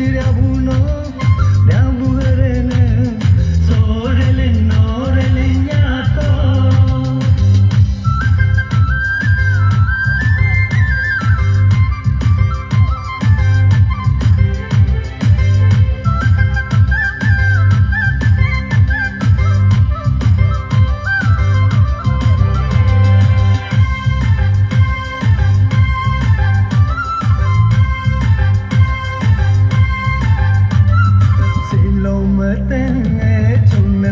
tiramos nós.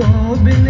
so believe